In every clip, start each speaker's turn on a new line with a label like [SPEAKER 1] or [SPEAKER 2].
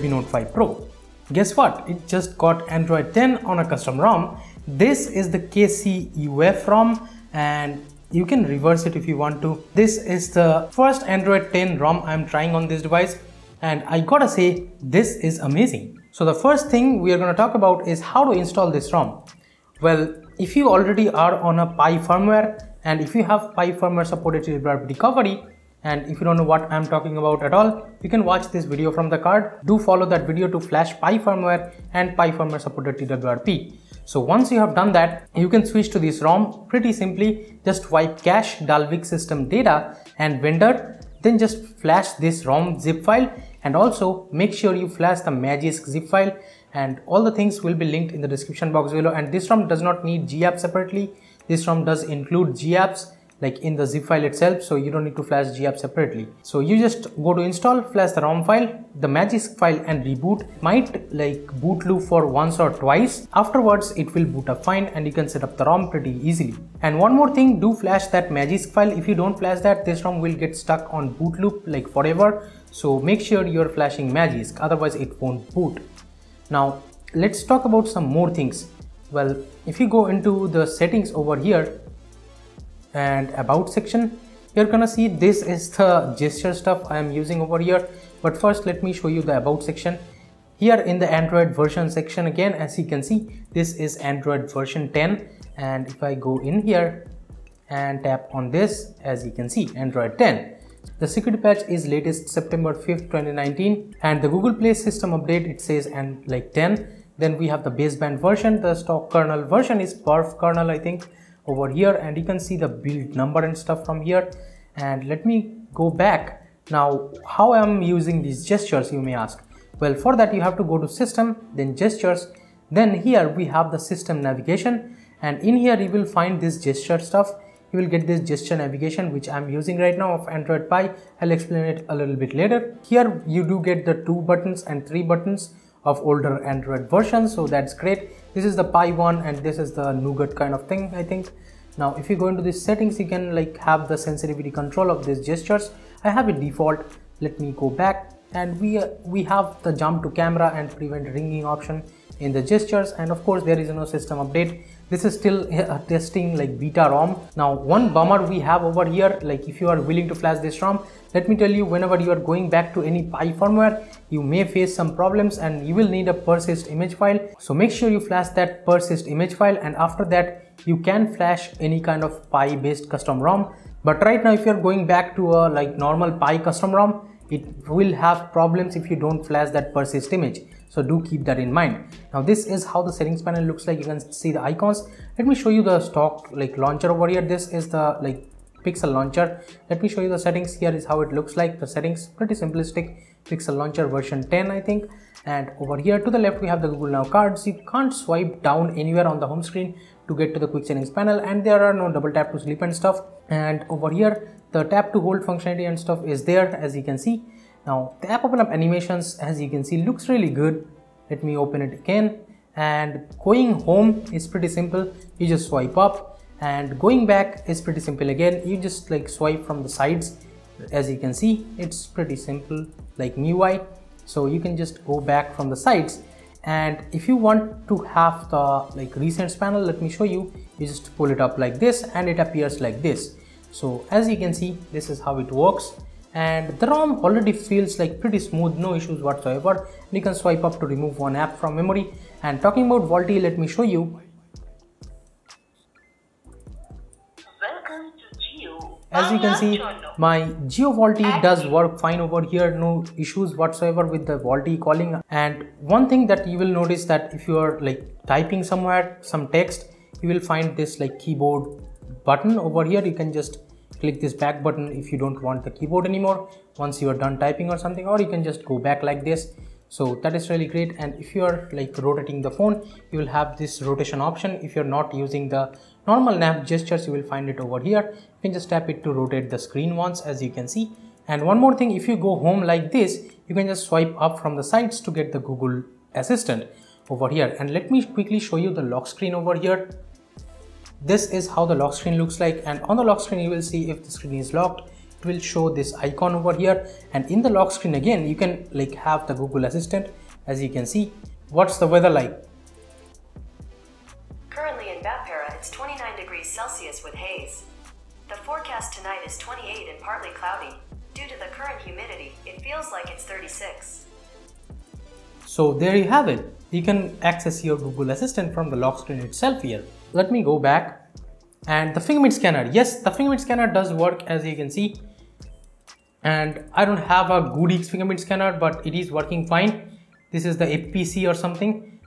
[SPEAKER 1] Redmi Note 5 Pro. Guess what? It just got Android 10 on a custom ROM. This is the KCUF ROM and you can reverse it if you want to. This is the first Android 10 ROM I'm trying on this device and I gotta say this is amazing. So the first thing we are gonna talk about is how to install this ROM. Well, if you already are on a Pie firmware and if you have Pie firmware supported recovery, and if you don't know what I'm talking about at all, you can watch this video from the card. Do follow that video to flash Pie firmware and Pie firmware supported TWRP. So once you have done that, you can switch to this ROM pretty simply. Just wipe cache, Dalvik system data and vendor, then just flash this ROM zip file and also make sure you flash the Magisk zip file and all the things will be linked in the description box below and this ROM does not need GApps separately. This ROM does include GApps like in the zip file itself so you don't need to flash gapp separately. So you just go to install flash the rom file the magisk file and reboot. Might like boot loop for once or twice. Afterwards it will boot up fine and you can set up the rom pretty easily. And one more thing do flash that magisk file. If you don't flash that this rom will get stuck on boot loop like forever. So make sure you're flashing magisk otherwise it won't boot. Now let's talk about some more things. Well if you go into the settings over here and about section you're gonna see this is the gesture stuff I am using over here. But first let me show you the about section. Here in the Android version section again as you can see this is Android version 10 and if I go in here and tap on this as you can see Android 10 the security patch is latest September 5th 2019 and the Google Play system update it says and like 10 then we have the baseband version. The stock kernel version is perf kernel I think over here and you can see the build number and stuff from here. And let me go back. Now how I'm using these gestures you may ask? Well for that you have to go to system then gestures. Then here we have the system navigation. And in here you will find this gesture stuff. You will get this gesture navigation which I'm using right now of Android Pie. I'll explain it a little bit later. Here you do get the two buttons and three buttons of older Android versions. So that's great. This is the Pie one and this is the nougat kind of thing I think. Now if you go into these settings you can like have the sensitivity control of these gestures. I have a default. Let me go back. And we uh, we have the jump to camera and prevent ringing option in the gestures. And of course there is no system update this is still uh, testing like beta rom. Now one bummer we have over here like if you are willing to flash this rom let me tell you whenever you are going back to any Pie firmware you may face some problems and you will need a persist image file. So make sure you flash that persist image file and after that you can flash any kind of Pie based custom rom. But right now if you're going back to a like normal Pie custom rom it will have problems if you don't flash that persist image so do keep that in mind. Now this is how the settings panel looks like. You can see the icons. Let me show you the stock like launcher over here. This is the like pixel launcher. Let me show you the settings. Here is how it looks like. The settings pretty simplistic. Pixel launcher version 10 i think. And over here to the left we have the google now cards. You can't swipe down anywhere on the home screen to get to the quick settings panel. And there are no double tap to sleep and stuff. And over here the tap to hold functionality and stuff is there as you can see now the app open up animations as you can see looks really good. Let me open it again. And going home is pretty simple. You just swipe up. And going back is pretty simple again. You just like swipe from the sides. As you can see it's pretty simple like MIUI so you can just go back from the sides. And if you want to have the like recents panel let me show you. You just pull it up like this and it appears like this. So as you can see this is how it works and the ROM already feels like pretty smooth no issues whatsoever. You can swipe up to remove one app from memory. And talking about VoLTE let me show you. As you can see my Jio VoLTE does work fine over here no issues whatsoever with the VoLTE calling. And one thing that you will notice that if you are like typing somewhere some text you will find this like keyboard button over here. You can just click this back button if you don't want the keyboard anymore. Once you are done typing or something or you can just go back like this. So that is really great. And if you are like rotating the phone you will have this rotation option. If you're not using the normal nav gestures you will find it over here. You can just tap it to rotate the screen once as you can see. And one more thing if you go home like this you can just swipe up from the sides to get the google assistant over here. And let me quickly show you the lock screen over here this is how the lock screen looks like and on the lock screen you will see if the screen is locked it will show this icon over here and in the lock screen again you can like have the Google Assistant as you can see what's the weather like
[SPEAKER 2] Currently in Bhatpara it's 29 degrees Celsius with haze. The forecast tonight is 28 and partly cloudy. Due to the current humidity, it feels like it's 36.
[SPEAKER 1] So there you have it. You can access your Google Assistant from the lock screen itself here. Let me go back and the fingerprint scanner. Yes, the fingerprint scanner does work as you can see. And I don't have a Goodix fingerprint scanner, but it is working fine. This is the APC or something.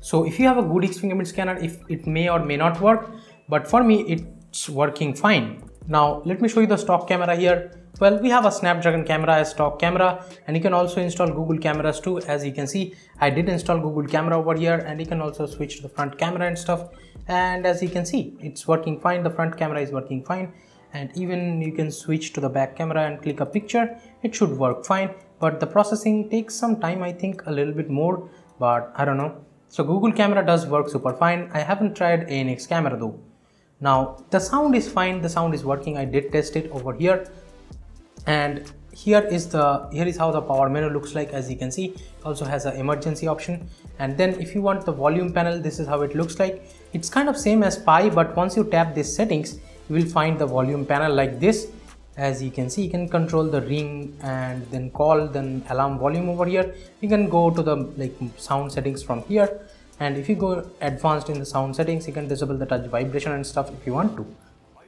[SPEAKER 1] So if you have a Goodix fingerprint scanner, if it may or may not work, but for me, it's working fine. Now, let me show you the stock camera here. Well, we have a Snapdragon camera as stock camera and you can also install Google cameras too. As you can see, I did install Google camera over here and you can also switch to the front camera and stuff. And as you can see, it's working fine. The front camera is working fine. And even you can switch to the back camera and click a picture. It should work fine, but the processing takes some time. I think a little bit more, but I don't know. So Google camera does work super fine. I haven't tried ANX camera though. Now the sound is fine. The sound is working. I did test it over here and here is the here is how the power menu looks like as you can see. It also has an emergency option. And then if you want the volume panel this is how it looks like. It's kind of same as Pie but once you tap these settings you will find the volume panel like this. As you can see you can control the ring and then call then alarm volume over here. You can go to the like sound settings from here. And if you go advanced in the sound settings you can disable the touch vibration and stuff if you want to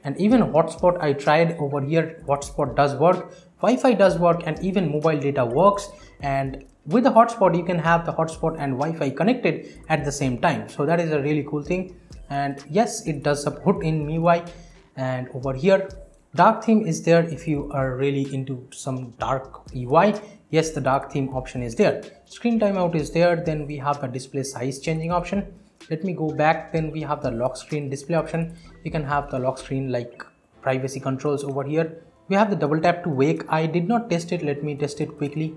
[SPEAKER 1] and even hotspot I tried over here hotspot does work Wi-Fi does work and even mobile data works. And with the hotspot you can have the hotspot and Wi-Fi connected at the same time. So that is a really cool thing. And yes it does support in MIUI and over here dark theme is there if you are really into some dark UI yes the dark theme option is there. Screen timeout is there. Then we have the display size changing option let me go back. Then we have the lock screen display option. You can have the lock screen like privacy controls over here. We have the double tap to wake. I did not test it. Let me test it quickly.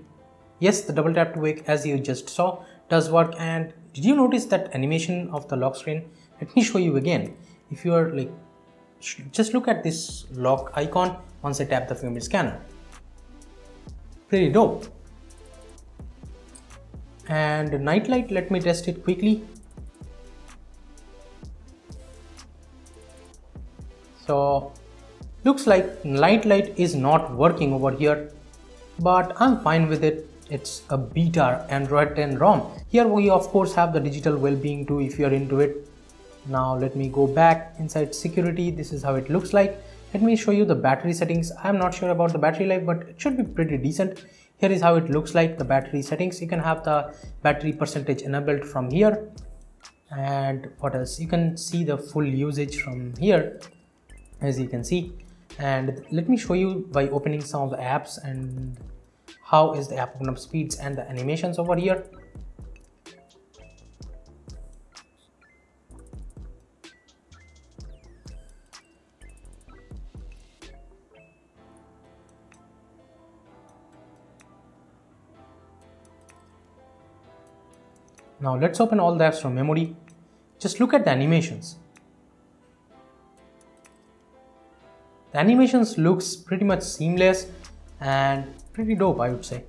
[SPEAKER 1] Yes the double tap to wake as you just saw does work. And did you notice that animation of the lock screen? Let me show you again. If you are like just look at this lock icon. Once i tap the fingerprint scanner. Pretty dope. And nightlight let me test it quickly so looks like night light is not working over here but I'm fine with it. It's a beta Android 10 ROM. Here we of course have the digital well-being too if you're into it. Now let me go back inside security. This is how it looks like. Let me show you the battery settings. I'm not sure about the battery life but it should be pretty decent. Here is how it looks like the battery settings. You can have the battery percentage enabled from here. And what else? You can see the full usage from here as you can see and let me show you by opening some of the apps and how is the app open up speeds and the animations over here Now let's open all the apps from memory. Just look at the animations. The animations looks pretty much seamless and pretty dope I would say.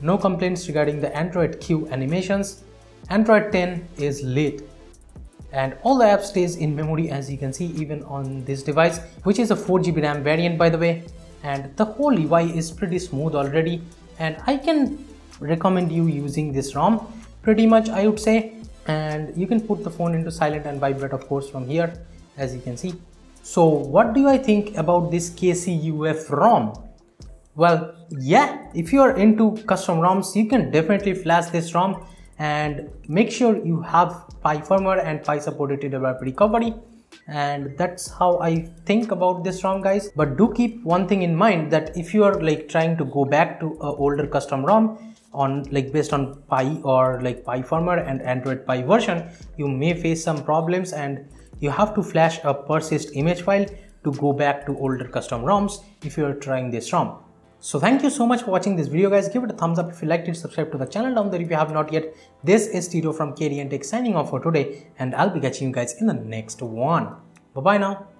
[SPEAKER 1] No complaints regarding the Android Q animations. Android 10 is lit and all the app stays in memory as you can see even on this device which is a 4GB RAM variant by the way and the whole UI is pretty smooth already and I can recommend you using this ROM pretty much I would say and you can put the phone into silent and vibrate of course from here as you can see so what do I think about this KCUF ROM? Well, yeah, if you are into custom ROMs, you can definitely flash this ROM and make sure you have Pie firmware and Pie supported TWRP recovery and that's how I think about this ROM guys but do keep one thing in mind that if you are like trying to go back to a older custom ROM on like based on Pie or like Pie firmware and Android Pie version you may face some problems and you have to flash a persist image file to go back to older custom ROMs if you are trying this ROM. So thank you so much for watching this video guys. Give it a thumbs up if you liked it. Subscribe to the channel down there if you have not yet. This is Tito from KTN Tech signing off for today and I'll be catching you guys in the next one. Bye bye now.